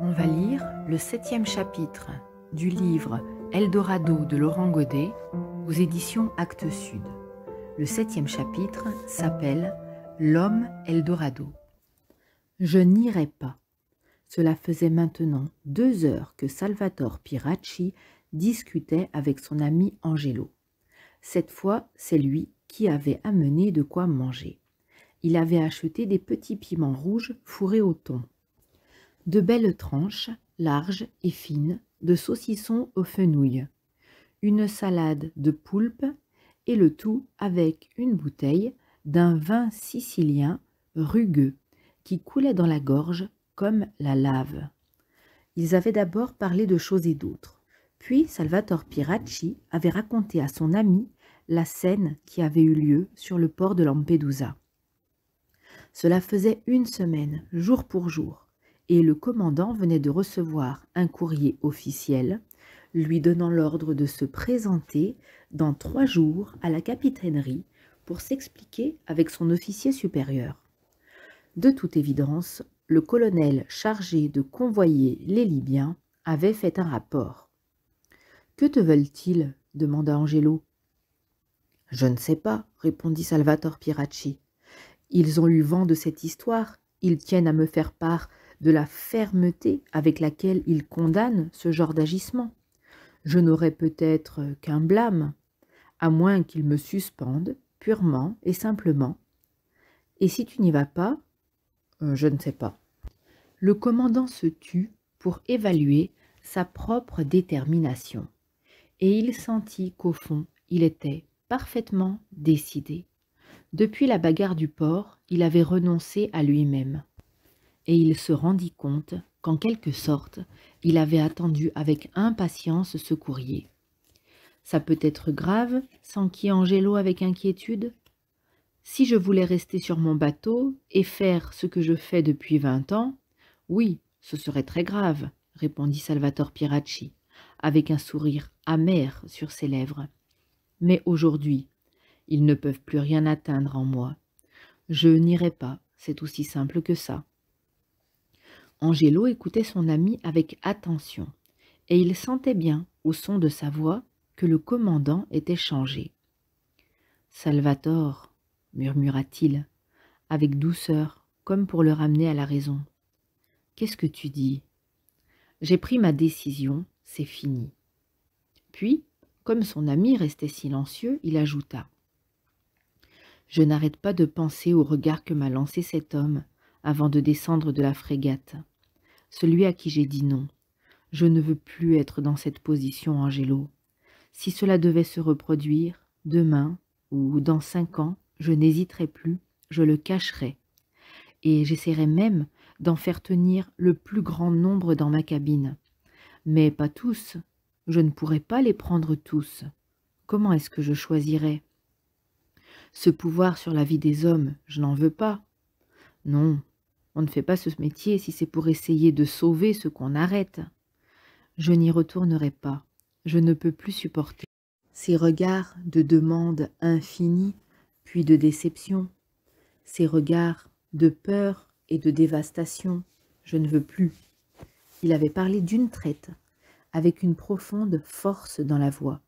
On va lire le septième chapitre du livre Eldorado de Laurent Godet aux éditions Actes Sud. Le septième chapitre s'appelle L'homme Eldorado. Je n'irai pas. Cela faisait maintenant deux heures que Salvatore Piracci discutait avec son ami Angelo. Cette fois, c'est lui qui avait amené de quoi manger. Il avait acheté des petits piments rouges fourrés au thon de belles tranches, larges et fines, de saucissons aux fenouilles, une salade de poulpe, et le tout avec une bouteille d'un vin sicilien rugueux qui coulait dans la gorge comme la lave. Ils avaient d'abord parlé de choses et d'autres. Puis Salvatore Piracci avait raconté à son ami la scène qui avait eu lieu sur le port de Lampedusa. Cela faisait une semaine, jour pour jour, et le commandant venait de recevoir un courrier officiel lui donnant l'ordre de se présenter dans trois jours à la capitainerie pour s'expliquer avec son officier supérieur. De toute évidence, le colonel chargé de convoyer les Libyens avait fait un rapport. Que te veulent-ils? demanda Angelo. Je ne sais pas, répondit Salvatore Piracci. Ils ont eu vent de cette histoire, ils tiennent à me faire part de la fermeté avec laquelle il condamne ce genre d'agissement. Je n'aurai peut-être qu'un blâme, à moins qu'il me suspende purement et simplement. Et si tu n'y vas pas, euh, je ne sais pas. Le commandant se tut pour évaluer sa propre détermination, et il sentit qu'au fond il était parfaitement décidé. Depuis la bagarre du port, il avait renoncé à lui-même et il se rendit compte qu'en quelque sorte, il avait attendu avec impatience ce courrier. Ça peut être grave, s'enquit Angelo avec inquiétude. Si je voulais rester sur mon bateau et faire ce que je fais depuis vingt ans, oui, ce serait très grave, répondit Salvatore Piracci, avec un sourire amer sur ses lèvres. Mais aujourd'hui, ils ne peuvent plus rien atteindre en moi. Je n'irai pas, c'est aussi simple que ça. Angelo écoutait son ami avec attention, et il sentait bien, au son de sa voix, que le commandant était changé. Salvatore, murmura-t-il, avec douceur, comme pour le ramener à la raison. Qu'est-ce que tu dis? J'ai pris ma décision, c'est fini. Puis, comme son ami restait silencieux, il ajouta. Je n'arrête pas de penser au regard que m'a lancé cet homme avant de descendre de la frégate celui à qui j'ai dit non. Je ne veux plus être dans cette position, Angelo. Si cela devait se reproduire, demain ou dans cinq ans, je n'hésiterai plus, je le cacherai. Et j'essaierai même d'en faire tenir le plus grand nombre dans ma cabine. Mais pas tous. Je ne pourrai pas les prendre tous. Comment est-ce que je choisirais? Ce pouvoir sur la vie des hommes, je n'en veux pas. Non, on ne fait pas ce métier si c'est pour essayer de sauver ce qu'on arrête. Je n'y retournerai pas. Je ne peux plus supporter. Ces regards de demande infinie, puis de déception. Ces regards de peur et de dévastation. Je ne veux plus. Il avait parlé d'une traite, avec une profonde force dans la voix.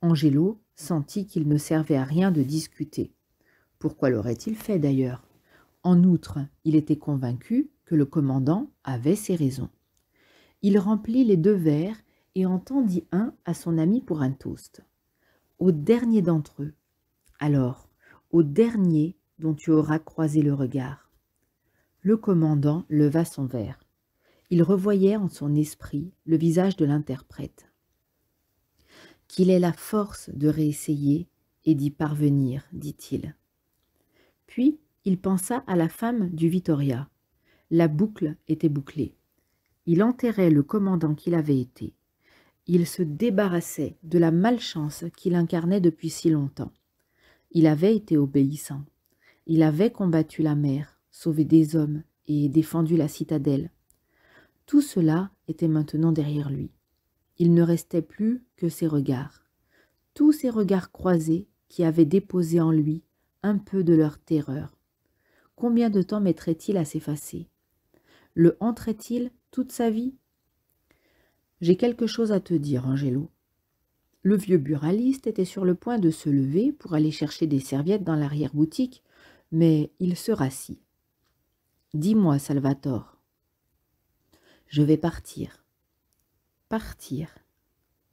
Angelo sentit qu'il ne servait à rien de discuter. Pourquoi l'aurait-il fait d'ailleurs? En outre, il était convaincu que le commandant avait ses raisons. Il remplit les deux verres et en tendit un à son ami pour un toast. Au dernier d'entre eux. Alors, au dernier dont tu auras croisé le regard. Le commandant leva son verre. Il revoyait en son esprit le visage de l'interprète. Qu'il ait la force de réessayer et d'y parvenir, dit-il. Puis, il pensa à la femme du Vittoria. La boucle était bouclée. Il enterrait le commandant qu'il avait été. Il se débarrassait de la malchance qu'il incarnait depuis si longtemps. Il avait été obéissant. Il avait combattu la mer, sauvé des hommes et défendu la citadelle. Tout cela était maintenant derrière lui. Il ne restait plus que ses regards. Tous ses regards croisés qui avaient déposé en lui un peu de leur terreur. Combien de temps mettrait-il à s'effacer? Le hanterait-il toute sa vie? J'ai quelque chose à te dire, Angelo. Le vieux buraliste était sur le point de se lever pour aller chercher des serviettes dans l'arrière-boutique, mais il se rassit. Dis-moi, Salvatore. Je vais partir. Partir.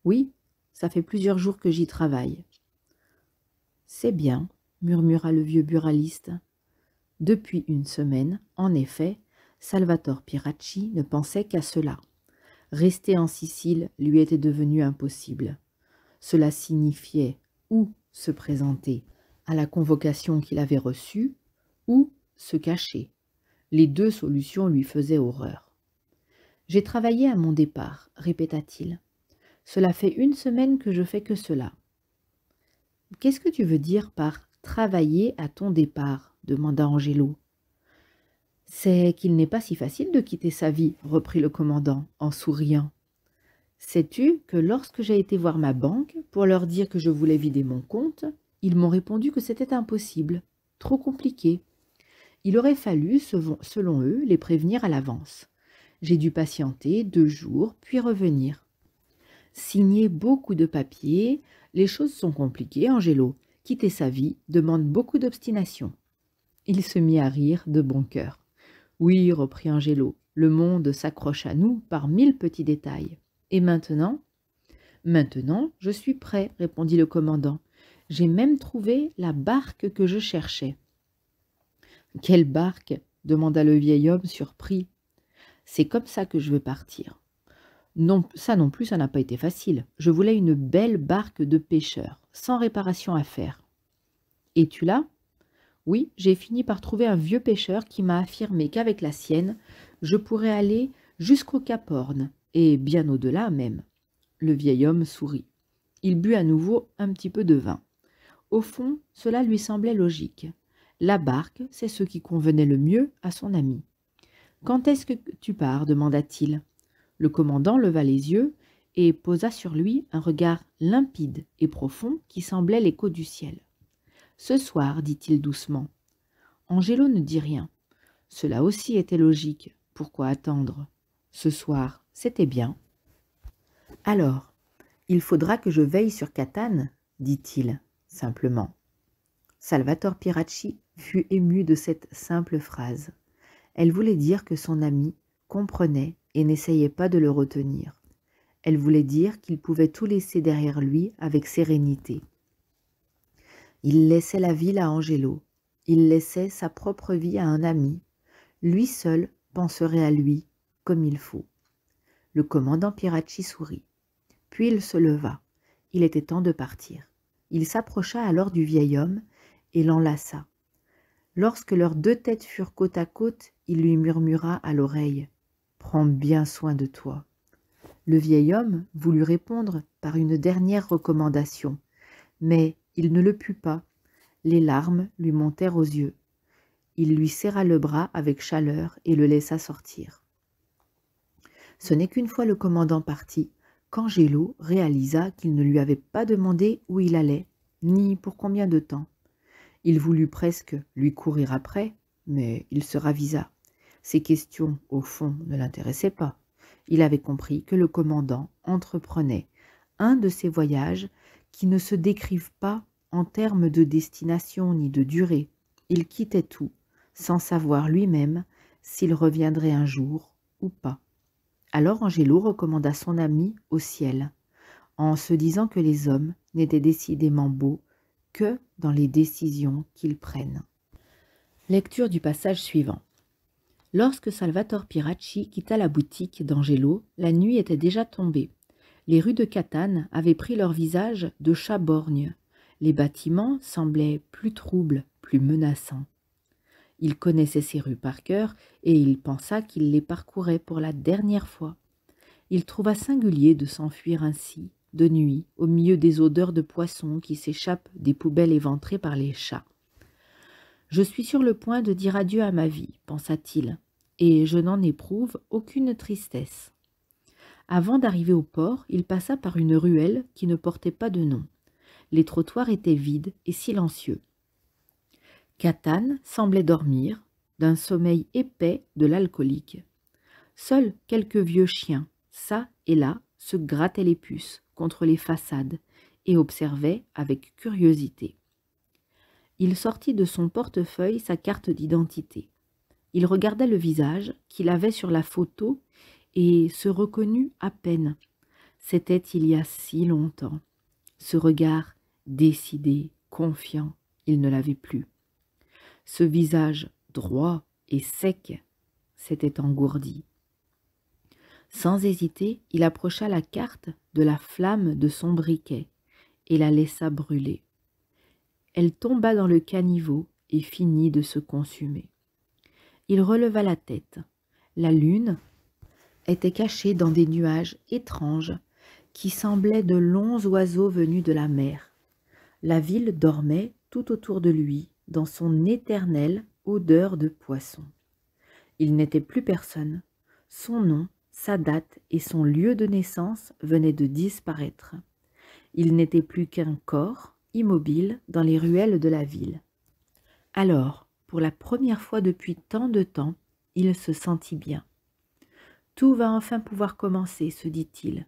Oui, ça fait plusieurs jours que j'y travaille. C'est bien, murmura le vieux buraliste. Depuis une semaine, en effet, Salvatore Piracci ne pensait qu'à cela. Rester en Sicile lui était devenu impossible. Cela signifiait ou se présenter à la convocation qu'il avait reçue, ou se cacher. Les deux solutions lui faisaient horreur. J'ai travaillé à mon départ, répéta-t-il. Cela fait une semaine que je fais que cela. Qu'est-ce que tu veux dire par travailler à ton départ demanda Angelo. C'est qu'il n'est pas si facile de quitter sa vie, reprit le commandant en souriant. Sais-tu que lorsque j'ai été voir ma banque pour leur dire que je voulais vider mon compte, ils m'ont répondu que c'était impossible, trop compliqué. Il aurait fallu, selon eux, les prévenir à l'avance. J'ai dû patienter deux jours, puis revenir. Signer beaucoup de papiers, les choses sont compliquées, Angelo. Quitter sa vie demande beaucoup d'obstination. Il se mit à rire de bon cœur. Oui, reprit Angelo, le monde s'accroche à nous par mille petits détails. Et maintenant? Maintenant, je suis prêt, répondit le commandant. J'ai même trouvé la barque que je cherchais. Quelle barque? demanda le vieil homme surpris. C'est comme ça que je veux partir. Non, ça non plus, ça n'a pas été facile. Je voulais une belle barque de pêcheur, sans réparation à faire. Et tu l'as? Oui, j'ai fini par trouver un vieux pêcheur qui m'a affirmé qu'avec la sienne, je pourrais aller jusqu'au Cap Horn et bien au-delà même. Le vieil homme sourit. Il but à nouveau un petit peu de vin. Au fond, cela lui semblait logique. La barque, c'est ce qui convenait le mieux à son ami. Quand est-ce que tu pars demanda-t-il. Le commandant leva les yeux et posa sur lui un regard limpide et profond qui semblait l'écho du ciel. Ce soir, dit-il doucement. Angelo ne dit rien. Cela aussi était logique. Pourquoi attendre? Ce soir, c'était bien. Alors, il faudra que je veille sur Catane, dit-il, simplement. Salvatore Piracci fut ému de cette simple phrase. Elle voulait dire que son ami comprenait et n'essayait pas de le retenir. Elle voulait dire qu'il pouvait tout laisser derrière lui avec sérénité. Il laissait la ville à Angelo, il laissait sa propre vie à un ami, lui seul penserait à lui comme il faut. Le commandant Piracci sourit. Puis il se leva. Il était temps de partir. Il s'approcha alors du vieil homme et l'enlaça. Lorsque leurs deux têtes furent côte à côte, il lui murmura à l'oreille Prends bien soin de toi. Le vieil homme voulut répondre par une dernière recommandation, mais il ne le put pas. Les larmes lui montèrent aux yeux. Il lui serra le bras avec chaleur et le laissa sortir. Ce n'est qu'une fois le commandant parti qu'Angelo réalisa qu'il ne lui avait pas demandé où il allait, ni pour combien de temps. Il voulut presque lui courir après, mais il se ravisa. Ces questions, au fond, ne l'intéressaient pas. Il avait compris que le commandant entreprenait un de ces voyages qui ne se décrivent pas en termes de destination ni de durée. Il quittait tout, sans savoir lui-même s'il reviendrait un jour ou pas. Alors Angelo recommanda son ami au ciel, en se disant que les hommes n'étaient décidément beaux que dans les décisions qu'ils prennent. Lecture du passage suivant. Lorsque Salvatore Piracci quitta la boutique d'Angelo, la nuit était déjà tombée. Les rues de Catane avaient pris leur visage de chat borgne. Les bâtiments semblaient plus troubles, plus menaçants. Il connaissait ces rues par cœur et il pensa qu'il les parcourait pour la dernière fois. Il trouva singulier de s'enfuir ainsi, de nuit, au milieu des odeurs de poissons qui s'échappent des poubelles éventrées par les chats. Je suis sur le point de dire adieu à ma vie, pensa-t-il, et je n'en éprouve aucune tristesse. Avant d'arriver au port, il passa par une ruelle qui ne portait pas de nom. Les trottoirs étaient vides et silencieux. Catane semblait dormir d'un sommeil épais de l'alcoolique. Seuls quelques vieux chiens, ça et là, se grattaient les puces contre les façades et observaient avec curiosité. Il sortit de son portefeuille sa carte d'identité. Il regarda le visage qu'il avait sur la photo et se reconnut à peine. C'était il y a si longtemps. Ce regard décidé, confiant, il ne l'avait plus. Ce visage droit et sec s'était engourdi. Sans hésiter, il approcha la carte de la flamme de son briquet et la laissa brûler. Elle tomba dans le caniveau et finit de se consumer. Il releva la tête. La lune était cachée dans des nuages étranges qui semblaient de longs oiseaux venus de la mer. La ville dormait tout autour de lui dans son éternelle odeur de poisson. Il n'était plus personne. Son nom, sa date et son lieu de naissance venaient de disparaître. Il n'était plus qu'un corps immobile dans les ruelles de la ville. Alors, pour la première fois depuis tant de temps, il se sentit bien. Tout va enfin pouvoir commencer, se dit-il.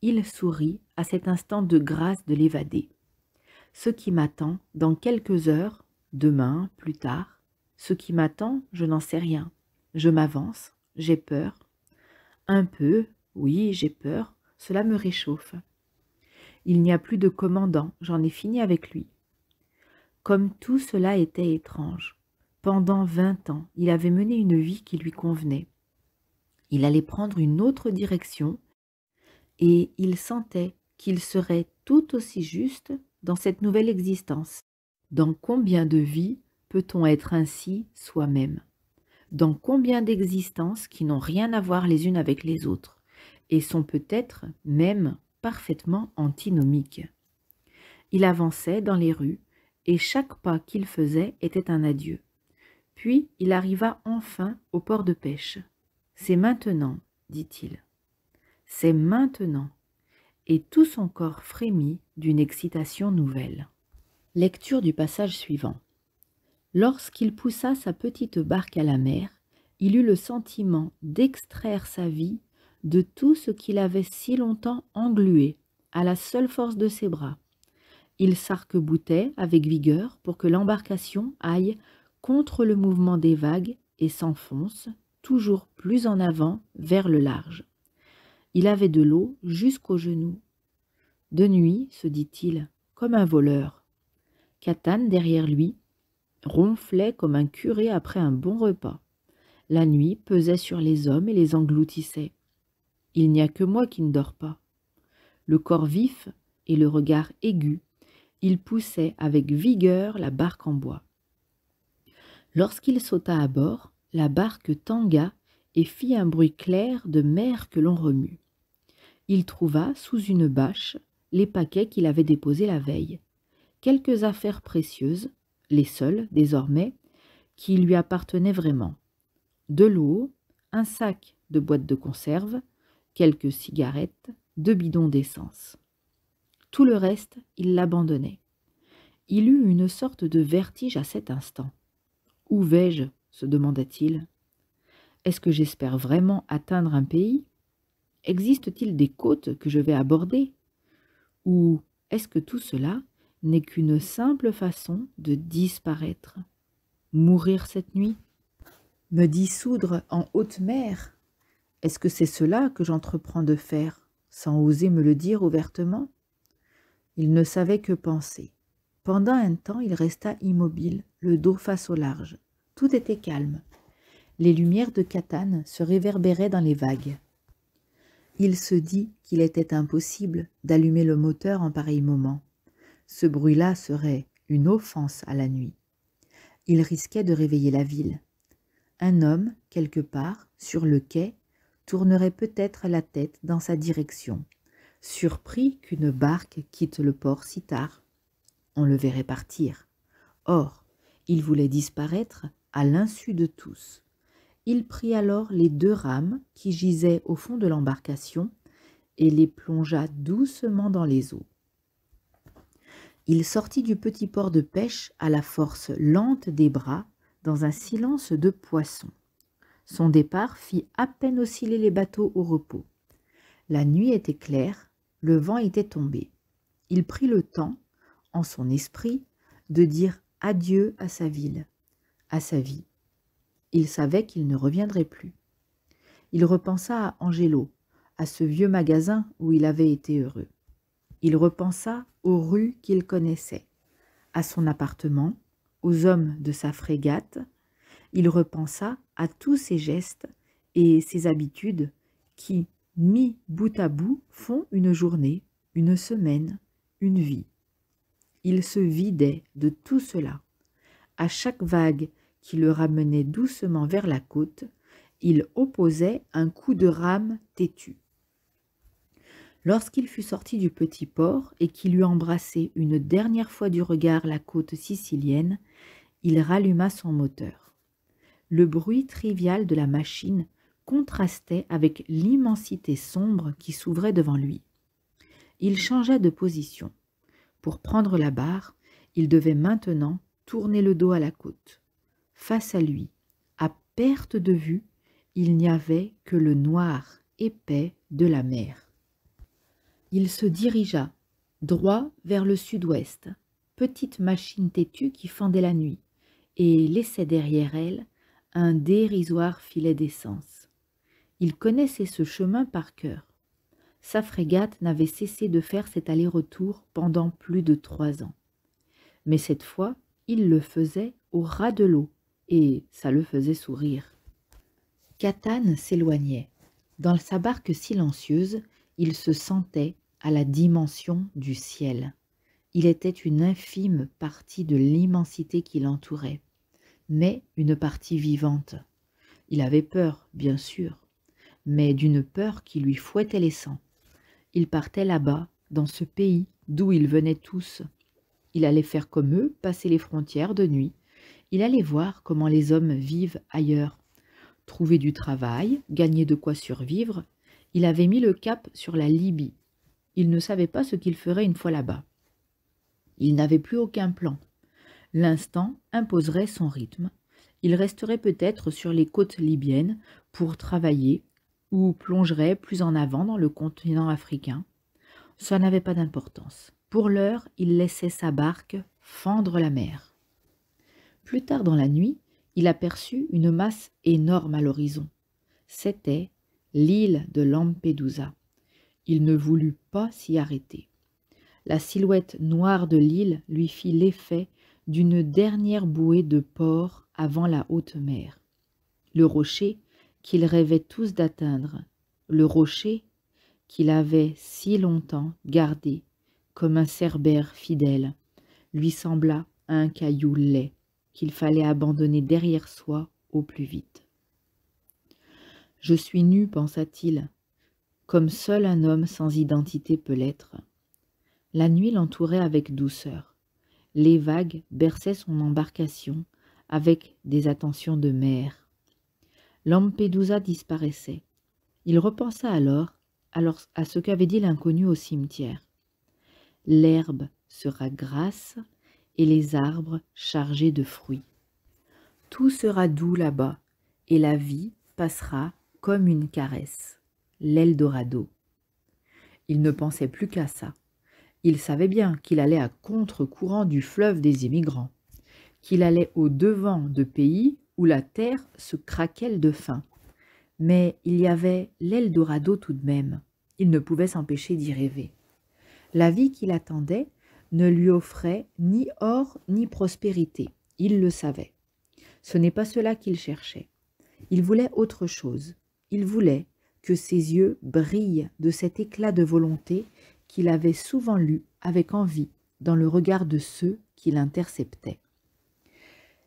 Il sourit à cet instant de grâce de l'évader. Ce qui m'attend dans quelques heures, demain, plus tard, ce qui m'attend, je n'en sais rien. Je m'avance, j'ai peur. Un peu, oui, j'ai peur, cela me réchauffe. Il n'y a plus de commandant, j'en ai fini avec lui. Comme tout cela était étrange. Pendant vingt ans, il avait mené une vie qui lui convenait. Il allait prendre une autre direction, et il sentait qu'il serait tout aussi juste dans cette nouvelle existence. Dans combien de vies peut-on être ainsi soi-même? Dans combien d'existences qui n'ont rien à voir les unes avec les autres, et sont peut-être même parfaitement antinomiques? Il avançait dans les rues, et chaque pas qu'il faisait était un adieu. Puis il arriva enfin au port de pêche. C'est maintenant, dit-il. C'est maintenant. Et tout son corps frémit d'une excitation nouvelle. Lecture du passage suivant. Lorsqu'il poussa sa petite barque à la mer, il eut le sentiment d'extraire sa vie de tout ce qu'il avait si longtemps englué à la seule force de ses bras. Il s'arc-boutait avec vigueur pour que l'embarcation aille contre le mouvement des vagues et s'enfonce toujours plus en avant vers le large. Il avait de l'eau jusqu'aux genoux. De nuit, se dit-il, comme un voleur. Catane, derrière lui, ronflait comme un curé après un bon repas. La nuit pesait sur les hommes et les engloutissait. Il n'y a que moi qui ne dors pas. Le corps vif et le regard aigu, il poussait avec vigueur la barque en bois. Lorsqu'il sauta à bord, la barque tangua et fit un bruit clair de mer que l'on remue. Il trouva sous une bâche les paquets qu'il avait déposés la veille, quelques affaires précieuses, les seules désormais, qui lui appartenaient vraiment. De l'eau, un sac de boîtes de conserve, quelques cigarettes, deux bidons d'essence. Tout le reste, il l'abandonnait. Il eut une sorte de vertige à cet instant. Où vais-je? se demanda-t-il. Est-ce que j'espère vraiment atteindre un pays? Existe-t-il des côtes que je vais aborder? Ou est-ce que tout cela n'est qu'une simple façon de disparaître? Mourir cette nuit? Me dissoudre en haute mer? Est-ce que c'est cela que j'entreprends de faire, sans oser me le dire ouvertement? Il ne savait que penser. Pendant un temps, il resta immobile, le dos face au large. Tout était calme. Les lumières de Catane se réverbéraient dans les vagues. Il se dit qu'il était impossible d'allumer le moteur en pareil moment. Ce bruit-là serait une offense à la nuit. Il risquait de réveiller la ville. Un homme, quelque part, sur le quai, tournerait peut-être la tête dans sa direction, surpris qu'une barque quitte le port si tard on le verrait partir. Or, il voulait disparaître à l'insu de tous. Il prit alors les deux rames qui gisaient au fond de l'embarcation et les plongea doucement dans les eaux. Il sortit du petit port de pêche à la force lente des bras, dans un silence de poisson. Son départ fit à peine osciller les bateaux au repos. La nuit était claire, le vent était tombé. Il prit le temps, son esprit, de dire adieu à sa ville, à sa vie. Il savait qu'il ne reviendrait plus. Il repensa à Angelo, à ce vieux magasin où il avait été heureux. Il repensa aux rues qu'il connaissait, à son appartement, aux hommes de sa frégate. Il repensa à tous ses gestes et ses habitudes qui, mis bout à bout, font une journée, une semaine, une vie. Il se vidait de tout cela. À chaque vague qui le ramenait doucement vers la côte, il opposait un coup de rame têtu. Lorsqu'il fut sorti du petit port et qu'il eut embrassé une dernière fois du regard la côte sicilienne, il ralluma son moteur. Le bruit trivial de la machine contrastait avec l'immensité sombre qui s'ouvrait devant lui. Il changea de position. Pour prendre la barre, il devait maintenant tourner le dos à la côte. Face à lui, à perte de vue, il n'y avait que le noir épais de la mer. Il se dirigea, droit vers le sud-ouest, petite machine têtue qui fendait la nuit, et laissait derrière elle un dérisoire filet d'essence. Il connaissait ce chemin par cœur. Sa frégate n'avait cessé de faire cet aller-retour pendant plus de trois ans. Mais cette fois, il le faisait au ras de l'eau, et ça le faisait sourire. Catane s'éloignait. Dans sa barque silencieuse, il se sentait à la dimension du ciel. Il était une infime partie de l'immensité qui l'entourait, mais une partie vivante. Il avait peur, bien sûr, mais d'une peur qui lui fouettait les sangs. Il partait là-bas, dans ce pays d'où ils venaient tous. Il allait faire comme eux, passer les frontières de nuit. Il allait voir comment les hommes vivent ailleurs. Trouver du travail, gagner de quoi survivre. Il avait mis le cap sur la Libye, il ne savait pas ce qu'il ferait une fois là-bas. Il n'avait plus aucun plan. L'instant imposerait son rythme. Il resterait peut-être sur les côtes libyennes pour travailler ou plongerait plus en avant dans le continent africain. Ça n'avait pas d'importance. Pour l'heure, il laissait sa barque fendre la mer. Plus tard dans la nuit, il aperçut une masse énorme à l'horizon. C'était l'île de Lampedusa. Il ne voulut pas s'y arrêter. La silhouette noire de l'île lui fit l'effet d'une dernière bouée de port avant la haute mer. Le rocher qu'ils rêvaient tous d'atteindre, le rocher qu'il avait si longtemps gardé comme un cerbère fidèle, lui sembla un caillou laid qu'il fallait abandonner derrière soi au plus vite. Je suis nu, pensa-t-il, comme seul un homme sans identité peut l'être. La nuit l'entourait avec douceur. Les vagues berçaient son embarcation avec des attentions de mer. Lampedusa disparaissait. Il repensa alors, à ce qu'avait dit l'inconnu au cimetière. L'herbe sera grasse et les arbres chargés de fruits. Tout sera doux là-bas, et la vie passera comme une caresse l'Eldorado. Il ne pensait plus qu'à ça. Il savait bien qu'il allait à contre-courant du fleuve des immigrants, qu'il allait au devant de pays où la terre se craquelle de faim. Mais il y avait l'Eldorado tout de même. Il ne pouvait s'empêcher d'y rêver. La vie qu'il attendait ne lui offrait ni or ni prospérité. Il le savait. Ce n'est pas cela qu'il cherchait. Il voulait autre chose. Il voulait que ses yeux brillent de cet éclat de volonté qu'il avait souvent lu avec envie dans le regard de ceux qui l'interceptaient.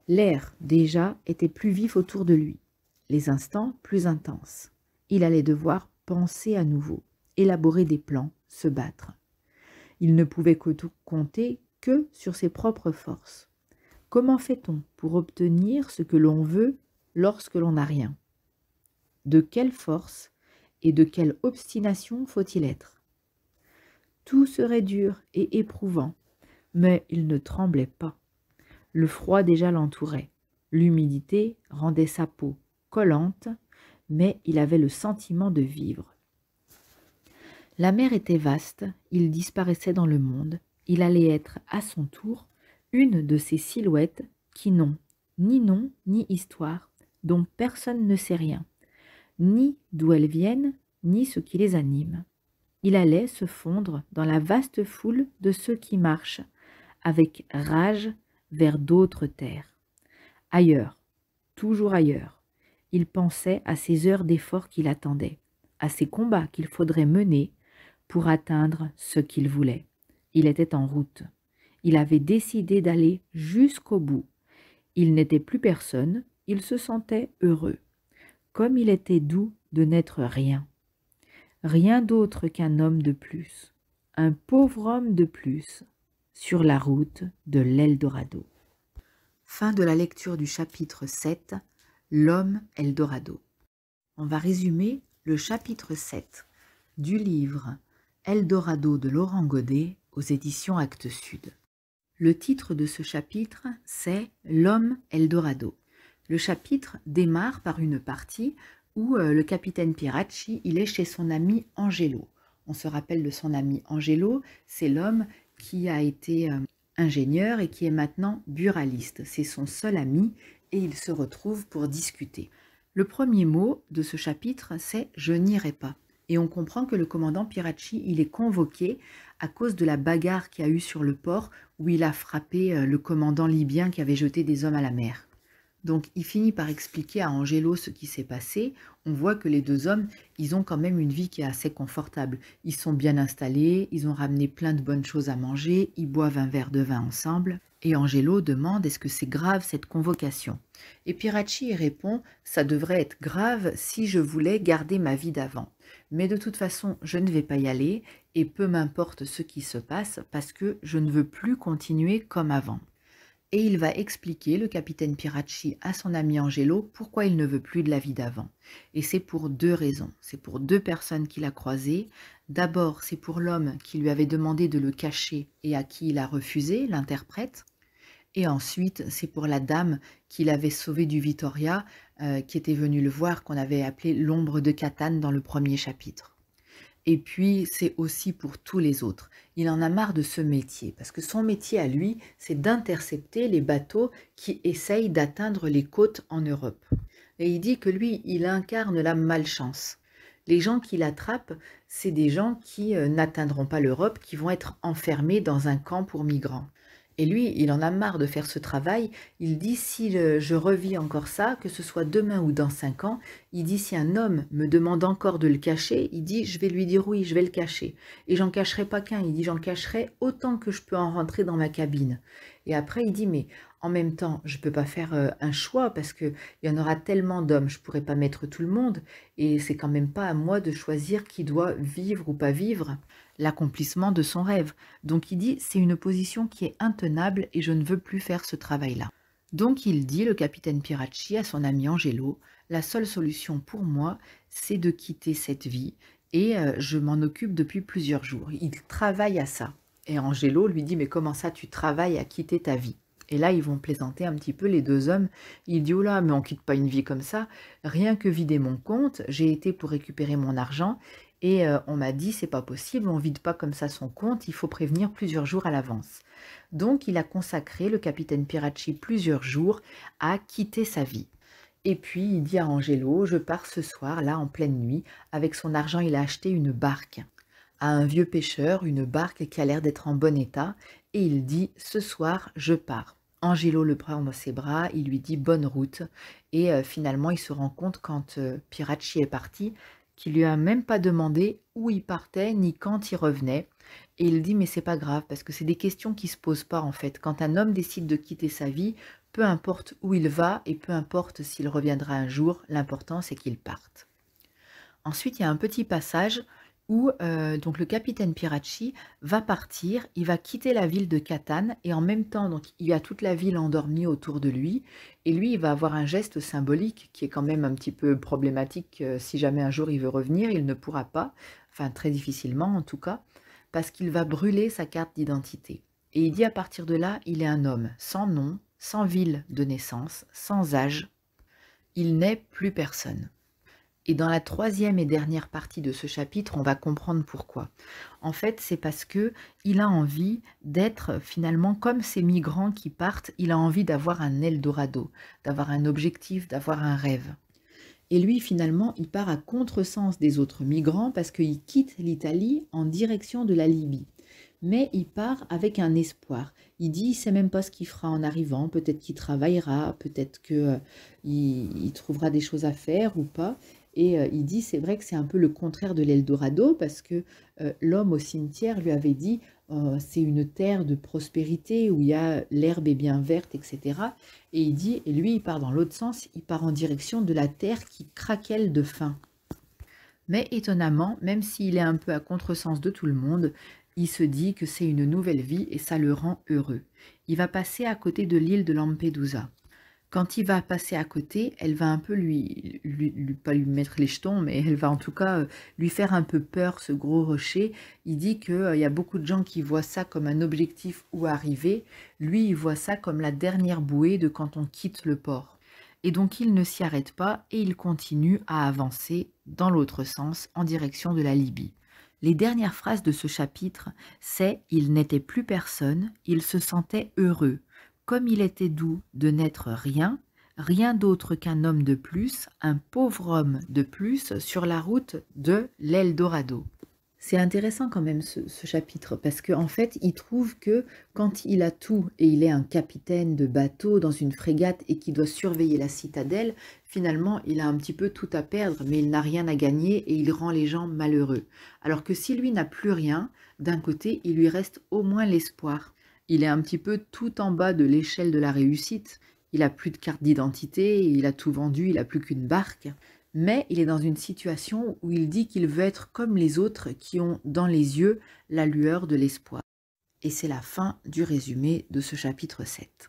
L'air, déjà, était plus vif autour de lui, les instants plus intenses. Il allait devoir penser à nouveau, élaborer des plans, se battre. Il ne pouvait compter que sur ses propres forces. Comment fait-on pour obtenir ce que l'on veut lorsque l'on n'a rien? De quelle force et de quelle obstination faut-il être? Tout serait dur et éprouvant, mais il ne tremblait pas. Le froid déjà l'entourait. L'humidité rendait sa peau collante, mais il avait le sentiment de vivre. La mer était vaste, il disparaissait dans le monde, il allait être à son tour une de ces silhouettes qui n'ont ni nom ni histoire, dont personne ne sait rien, ni d'où elles viennent, ni ce qui les anime. Il allait se fondre dans la vaste foule de ceux qui marchent, avec rage, vers d'autres terres. Ailleurs, toujours ailleurs, il pensait à ces heures d'effort qu'il attendait, à ces combats qu'il faudrait mener pour atteindre ce qu'il voulait. Il était en route. Il avait décidé d'aller jusqu'au bout. Il n'était plus personne, il se sentait heureux. Comme il était doux de n'être rien. Rien d'autre qu'un homme de plus, un pauvre homme de plus, sur la route de l'Eldorado. Fin de la lecture du chapitre 7, L'homme Eldorado. On va résumer le chapitre 7 du livre Eldorado de Laurent Godet aux éditions Actes Sud. Le titre de ce chapitre, c'est L'homme Eldorado. Le chapitre démarre par une partie où euh, le capitaine Piracci, il est chez son ami Angelo. On se rappelle de son ami Angelo, c'est l'homme qui a été euh, ingénieur et qui est maintenant buraliste. C'est son seul ami et ils se retrouvent pour discuter. Le premier mot de ce chapitre, c'est « je n'irai pas ». Et on comprend que le commandant Piracci, il est convoqué à cause de la bagarre qu'il a eu sur le port où il a frappé euh, le commandant libyen qui avait jeté des hommes à la mer. Donc il finit par expliquer à Angelo ce qui s'est passé. On voit que les deux hommes, ils ont quand même une vie qui est assez confortable. Ils sont bien installés, ils ont ramené plein de bonnes choses à manger, ils boivent un verre de vin ensemble. Et Angelo demande est-ce que c'est grave cette convocation? Et Piracci répond ça devrait être grave si je voulais garder ma vie d'avant. Mais de toute façon, je ne vais pas y aller et peu m'importe ce qui se passe parce que je ne veux plus continuer comme avant et il va expliquer, le capitaine Piracci, à son ami Angelo, pourquoi il ne veut plus de la vie d'avant. Et c'est pour deux raisons. C'est pour deux personnes qu'il a croisées. D'abord, c'est pour l'homme qui lui avait demandé de le cacher et à qui il a refusé, l'interprète. Et ensuite, c'est pour la dame qu'il avait sauvée du Vittoria, euh, qui était venue le voir, qu'on avait appelé l'ombre de Catane dans le premier chapitre. Et puis, c'est aussi pour tous les autres. Il en a marre de ce métier, parce que son métier à lui, c'est d'intercepter les bateaux qui essayent d'atteindre les côtes en Europe. Et il dit que lui, il incarne la malchance. Les gens qu'il attrape, c'est des gens qui euh, n'atteindront pas l'Europe, qui vont être enfermés dans un camp pour migrants. Et lui, il en a marre de faire ce travail. Il dit, si je, revis encore ça, que ce soit demain ou dans cinq ans, il dit, si un homme me demande encore de le cacher, il dit, je vais lui dire oui, je vais le cacher. Et j'en cacherai pas qu'un, il dit, j'en cacherai autant que je peux en rentrer dans ma cabine. Et après, il dit, mais en même temps, je ne peux pas faire un choix parce qu'il y en aura tellement d'hommes, je ne pourrai pas mettre tout le monde. Et c'est quand même pas à moi de choisir qui doit vivre ou pas vivre l'accomplissement de son rêve. Donc il dit c'est une position qui est intenable et je ne veux plus faire ce travail-là. Donc il dit, le capitaine Piracci, à son ami Angelo, la seule solution pour moi, c'est de quitter cette vie et je m'en occupe depuis plusieurs jours. Il travaille à ça. Et Angelo lui dit, mais comment ça tu travailles à quitter ta vie? Et là, ils vont plaisanter un petit peu les deux hommes. Il dit, oh là, mais on quitte pas une vie comme ça. Rien que vider mon compte, j'ai été pour récupérer mon argent et euh, on m'a dit, c'est pas possible, on vide pas comme ça son compte, il faut prévenir plusieurs jours à l'avance. Donc il a consacré, le capitaine Piracci, plusieurs jours à quitter sa vie. Et puis il dit à Angelo, je pars ce soir, là, en pleine nuit, avec son argent, il a acheté une barque à un vieux pêcheur, une barque qui a l'air d'être en bon état, et il dit, ce soir, je pars. Angelo le prend dans ses bras, il lui dit bonne route, et euh, finalement il se rend compte quand euh, est parti qui lui a même pas demandé où il partait ni quand il revenait. Et il dit mais c'est pas grave parce que c'est des questions qui se posent pas en fait. Quand un homme décide de quitter sa vie, peu importe où il va et peu importe s'il reviendra un jour, l'important c'est qu'il parte. Ensuite, il y a un petit passage où euh, donc le capitaine Piracci va partir, il va quitter la ville de Catane et en même temps il y a toute la ville endormie autour de lui et lui il va avoir un geste symbolique qui est quand même un petit peu problématique euh, si jamais un jour il veut revenir, il ne pourra pas, enfin très difficilement en tout cas, parce qu'il va brûler sa carte d'identité. Et il dit à partir de là, il est un homme sans nom, sans ville de naissance, sans âge. Il n'est plus personne. Et dans la troisième et dernière partie de ce chapitre, on va comprendre pourquoi. En fait, c'est parce que il a envie d'être finalement comme ces migrants qui partent, il a envie d'avoir un Eldorado, d'avoir un objectif, d'avoir un rêve. Et lui, finalement, il part à contresens des autres migrants parce qu'il quitte l'Italie en direction de la Libye. Mais il part avec un espoir. Il dit, il sait même pas ce qu'il fera en arrivant. Peut-être qu'il travaillera, peut-être qu'il euh, trouvera des choses à faire ou pas. Et euh, il dit, c'est vrai que c'est un peu le contraire de l'Eldorado, parce que euh, l'homme au cimetière lui avait dit, euh, c'est une terre de prospérité où il y a l'herbe est bien verte, etc. Et il dit, et lui, il part dans l'autre sens, il part en direction de la terre qui craquelle de faim. Mais étonnamment, même s'il est un peu à contresens de tout le monde, il se dit que c'est une nouvelle vie et ça le rend heureux. Il va passer à côté de l'île de Lampedusa. Quand il va passer à côté, elle va un peu lui, lui, pas lui mettre les jetons, mais elle va en tout cas euh, lui faire un peu peur, ce gros rocher. Il dit qu'il euh, y a beaucoup de gens qui voient ça comme un objectif où arriver. Lui, il voit ça comme la dernière bouée de quand on quitte le port. Et donc il ne s'y arrête pas et il continue à avancer dans l'autre sens, en direction de la Libye. Les dernières phrases de ce chapitre, c'est « il n'était plus personne, il se sentait heureux » comme il était doux de n'être rien, rien d'autre qu'un homme de plus, un pauvre homme de plus sur la route de l'Eldorado. C'est intéressant quand même ce, chapitre parce qu'en en fait il trouve que quand il a tout et il est un capitaine de bateau dans une frégate et qui doit surveiller la citadelle, finalement il a un petit peu tout à perdre mais il n'a rien à gagner et il rend les gens malheureux. Alors que si lui n'a plus rien, d'un côté il lui reste au moins l'espoir il est un petit peu tout en bas de l'échelle de la réussite. Il a plus de carte d'identité, il a tout vendu, il a plus qu'une barque. Mais il est dans une situation où il dit qu'il veut être comme les autres qui ont dans les yeux la lueur de l'espoir. Et c'est la fin du résumé de ce chapitre 7.